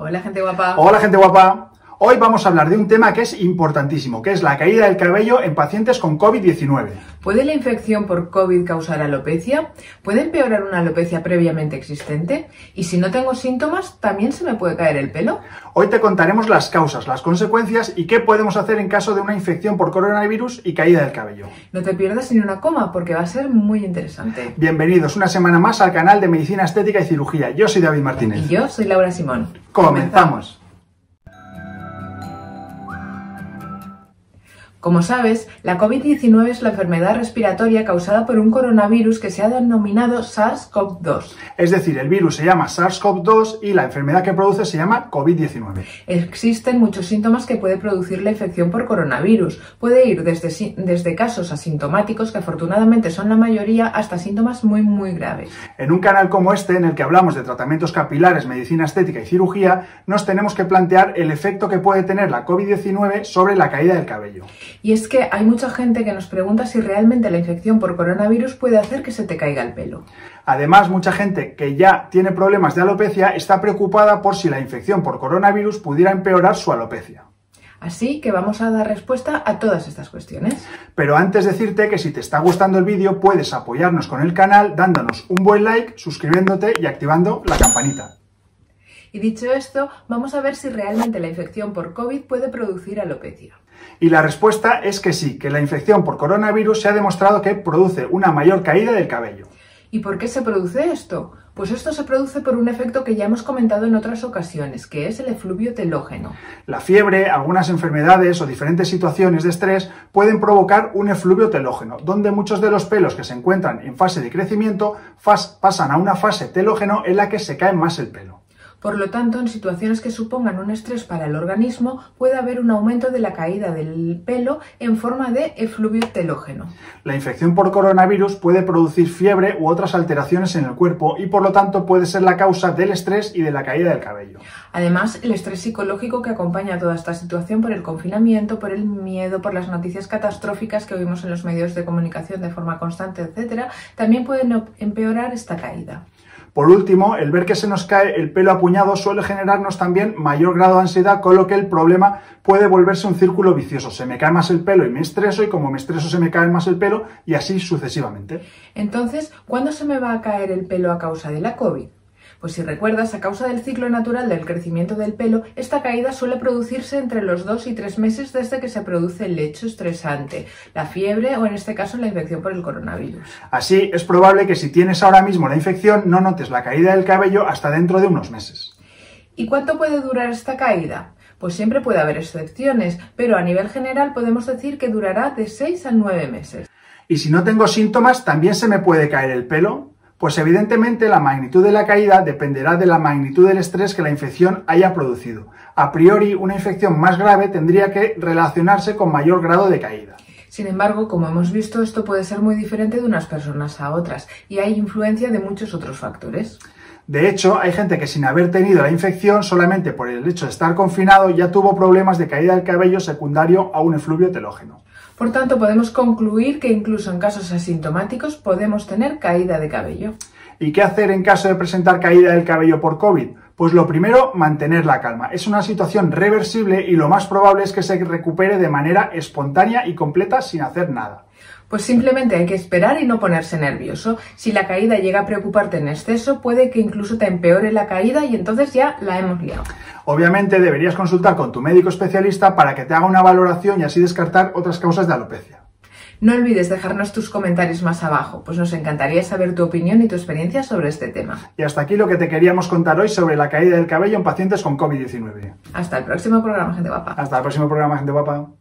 Hola, gente guapa. Hola, gente guapa. Hoy vamos a hablar de un tema que es importantísimo, que es la caída del cabello en pacientes con COVID-19. ¿Puede la infección por COVID causar alopecia? ¿Puede empeorar una alopecia previamente existente? Y si no tengo síntomas, ¿también se me puede caer el pelo? Hoy te contaremos las causas, las consecuencias y qué podemos hacer en caso de una infección por coronavirus y caída del cabello. No te pierdas ni una coma porque va a ser muy interesante. Bienvenidos una semana más al canal de Medicina Estética y Cirugía. Yo soy David Martínez. Y yo soy Laura Simón. Comenzamos. Como sabes, la COVID-19 es la enfermedad respiratoria causada por un coronavirus que se ha denominado SARS-CoV-2. Es decir, el virus se llama SARS-CoV-2 y la enfermedad que produce se llama COVID-19. Existen muchos síntomas que puede producir la infección por coronavirus. Puede ir desde, desde casos asintomáticos, que afortunadamente son la mayoría, hasta síntomas muy, muy graves. En un canal como este, en el que hablamos de tratamientos capilares, medicina estética y cirugía, nos tenemos que plantear el efecto que puede tener la COVID-19 sobre la caída del cabello. Y es que hay mucha gente que nos pregunta si realmente la infección por coronavirus puede hacer que se te caiga el pelo. Además, mucha gente que ya tiene problemas de alopecia está preocupada por si la infección por coronavirus pudiera empeorar su alopecia. Así que vamos a dar respuesta a todas estas cuestiones. Pero antes decirte que si te está gustando el vídeo puedes apoyarnos con el canal dándonos un buen like, suscribiéndote y activando la campanita. Y dicho esto, vamos a ver si realmente la infección por COVID puede producir alopecia. Y la respuesta es que sí, que la infección por coronavirus se ha demostrado que produce una mayor caída del cabello. ¿Y por qué se produce esto? Pues esto se produce por un efecto que ya hemos comentado en otras ocasiones, que es el efluvio telógeno. La fiebre, algunas enfermedades o diferentes situaciones de estrés pueden provocar un efluvio telógeno, donde muchos de los pelos que se encuentran en fase de crecimiento pasan a una fase telógeno en la que se cae más el pelo. Por lo tanto, en situaciones que supongan un estrés para el organismo, puede haber un aumento de la caída del pelo en forma de efluvio telógeno. La infección por coronavirus puede producir fiebre u otras alteraciones en el cuerpo y por lo tanto puede ser la causa del estrés y de la caída del cabello. Además, el estrés psicológico que acompaña a toda esta situación por el confinamiento, por el miedo, por las noticias catastróficas que oímos en los medios de comunicación de forma constante, etc., también pueden empeorar esta caída. Por último, el ver que se nos cae el pelo apuñado suele generarnos también mayor grado de ansiedad, con lo que el problema puede volverse un círculo vicioso. Se me cae más el pelo y me estreso, y como me estreso se me cae más el pelo, y así sucesivamente. Entonces, ¿cuándo se me va a caer el pelo a causa de la COVID? Pues si recuerdas, a causa del ciclo natural del crecimiento del pelo, esta caída suele producirse entre los dos y tres meses desde que se produce el hecho estresante, la fiebre o en este caso la infección por el coronavirus. Así, es probable que si tienes ahora mismo la infección no notes la caída del cabello hasta dentro de unos meses. ¿Y cuánto puede durar esta caída? Pues siempre puede haber excepciones, pero a nivel general podemos decir que durará de 6 a 9 meses. ¿Y si no tengo síntomas, también se me puede caer el pelo? Pues evidentemente la magnitud de la caída dependerá de la magnitud del estrés que la infección haya producido. A priori, una infección más grave tendría que relacionarse con mayor grado de caída. Sin embargo, como hemos visto, esto puede ser muy diferente de unas personas a otras y hay influencia de muchos otros factores. De hecho, hay gente que sin haber tenido la infección, solamente por el hecho de estar confinado, ya tuvo problemas de caída del cabello secundario a un efluvio telógeno. Por tanto, podemos concluir que incluso en casos asintomáticos podemos tener caída de cabello. ¿Y qué hacer en caso de presentar caída del cabello por COVID? Pues lo primero, mantener la calma. Es una situación reversible y lo más probable es que se recupere de manera espontánea y completa sin hacer nada. Pues simplemente hay que esperar y no ponerse nervioso. Si la caída llega a preocuparte en exceso, puede que incluso te empeore la caída y entonces ya la hemos liado. Obviamente deberías consultar con tu médico especialista para que te haga una valoración y así descartar otras causas de alopecia. No olvides dejarnos tus comentarios más abajo, pues nos encantaría saber tu opinión y tu experiencia sobre este tema. Y hasta aquí lo que te queríamos contar hoy sobre la caída del cabello en pacientes con COVID-19. Hasta el próximo programa, gente guapa. Hasta el próximo programa, gente guapa.